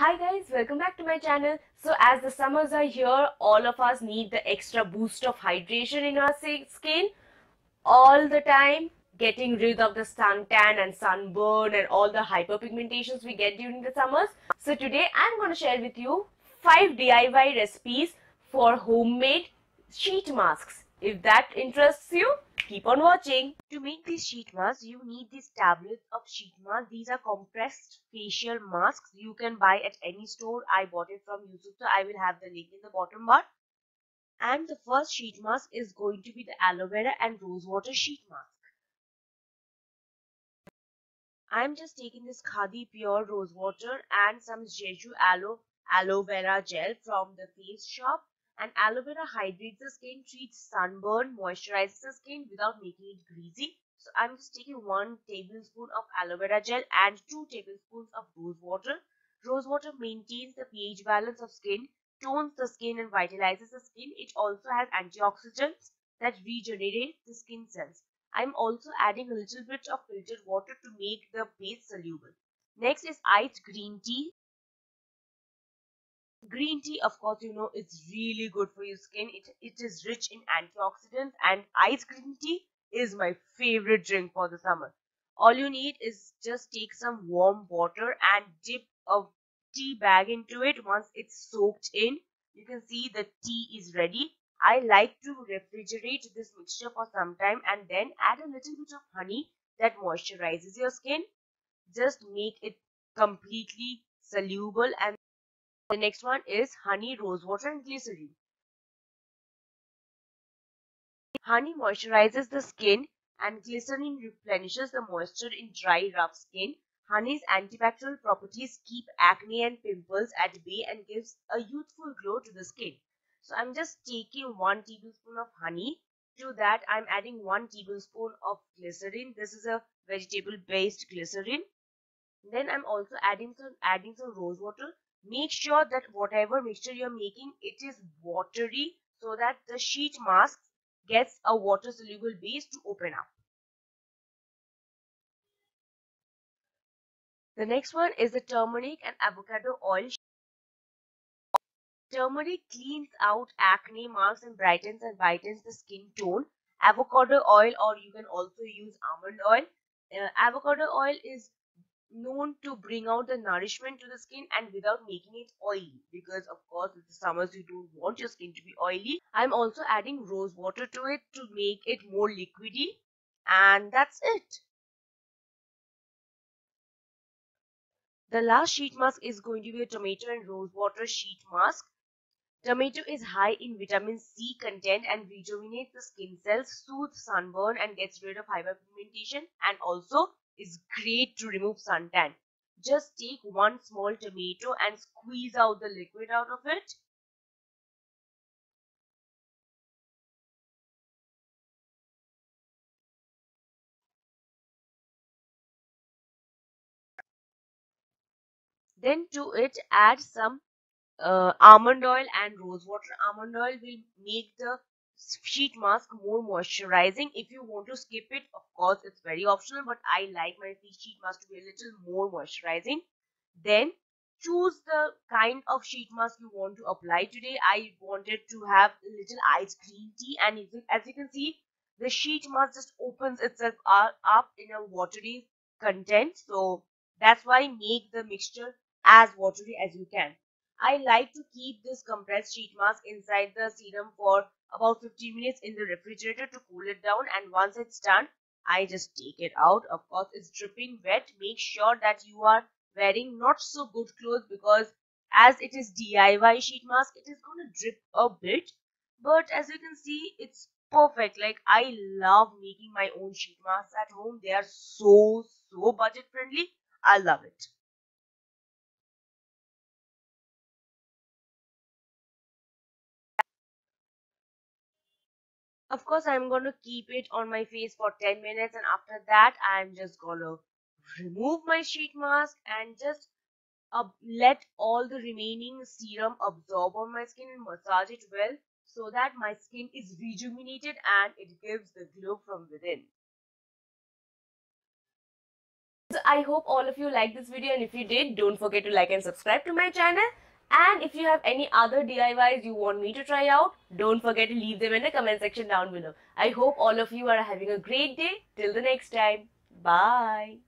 Hi guys, welcome back to my channel. So as the summers are here, all of us need the extra boost of hydration in our skin all the time, getting rid of the suntan and sunburn and all the hyperpigmentations we get during the summers. So today I'm going to share with you 5 DIY recipes for homemade sheet masks. If that interests you, keep on watching. To make these sheet masks, you need these tablets of sheet masks. These are compressed facial masks. You can buy at any store. I bought it from Yusufta. I will have the link in the bottom bar. And the first sheet mask is going to be the aloe vera and rose water sheet mask. I'm just taking this Khadi Pure Rose Water and some Jeju Aloe Aloe Vera Gel from the Face Shop and aloe vera hydrates the skin, treats sunburn, moisturizes the skin without making it greasy. So I'm just taking one tablespoon of aloe vera gel and two tablespoons of rose water. Rose water maintains the pH balance of skin, tones the skin and vitalizes the skin. It also has antioxidants that regenerate the skin cells. I'm also adding a little bit of filtered water to make the base soluble. Next is iced green tea. Green tea, of course, you know, it's really good for your skin. It, it is rich in antioxidants and ice green tea is my favorite drink for the summer. All you need is just take some warm water and dip a tea bag into it once it's soaked in. You can see the tea is ready. I like to refrigerate this mixture for some time and then add a little bit of honey that moisturizes your skin. Just make it completely soluble and the next one is honey, rose water and glycerin. Honey moisturizes the skin and glycerin replenishes the moisture in dry, rough skin. Honey's antibacterial properties keep acne and pimples at bay and gives a youthful glow to the skin. So I'm just taking one tablespoon of honey. To that I'm adding one tablespoon of glycerin. This is a vegetable based glycerin. Then I'm also adding some adding some rose water make sure that whatever mixture you're making it is watery so that the sheet mask gets a water soluble base to open up. The next one is the turmeric and avocado oil. Turmeric cleans out acne marks and brightens and whitens the skin tone. Avocado oil or you can also use almond oil. Uh, avocado oil is known to bring out the nourishment to the skin and without making it oily. Because of course in the summers you don't want your skin to be oily. I'm also adding rose water to it to make it more liquidy. And that's it. The last sheet mask is going to be a tomato and rose water sheet mask. Tomato is high in vitamin C content and rejuvenates the skin cells, soothes sunburn and gets rid of hyperpigmentation. And also is great to remove suntan. Just take one small tomato and squeeze out the liquid out of it. Then to it add some uh, almond oil and rose water. Almond oil will make the sheet mask more moisturizing. If you want to skip it of course it's very optional but i like my sheet mask to be a little more moisturizing. Then choose the kind of sheet mask you want to apply. Today i wanted to have a little ice green tea and as you can see the sheet mask just opens itself up in a watery content. So that's why make the mixture as watery as you can I like to keep this compressed sheet mask inside the serum for about 15 minutes in the refrigerator to cool it down and once it's done I just take it out. Of course it's dripping wet. Make sure that you are wearing not so good clothes because as it is DIY sheet mask it is going to drip a bit. But as you can see it's perfect. Like I love making my own sheet masks at home. They are so so budget friendly. I love it Of course, I'm going to keep it on my face for 10 minutes and after that, I'm just going to remove my sheet mask and just uh, let all the remaining serum absorb on my skin and massage it well so that my skin is rejuvenated and it gives the glow from within. So I hope all of you liked this video and if you did, don't forget to like and subscribe to my channel. And if you have any other DIYs you want me to try out, don't forget to leave them in the comment section down below. I hope all of you are having a great day. Till the next time. Bye.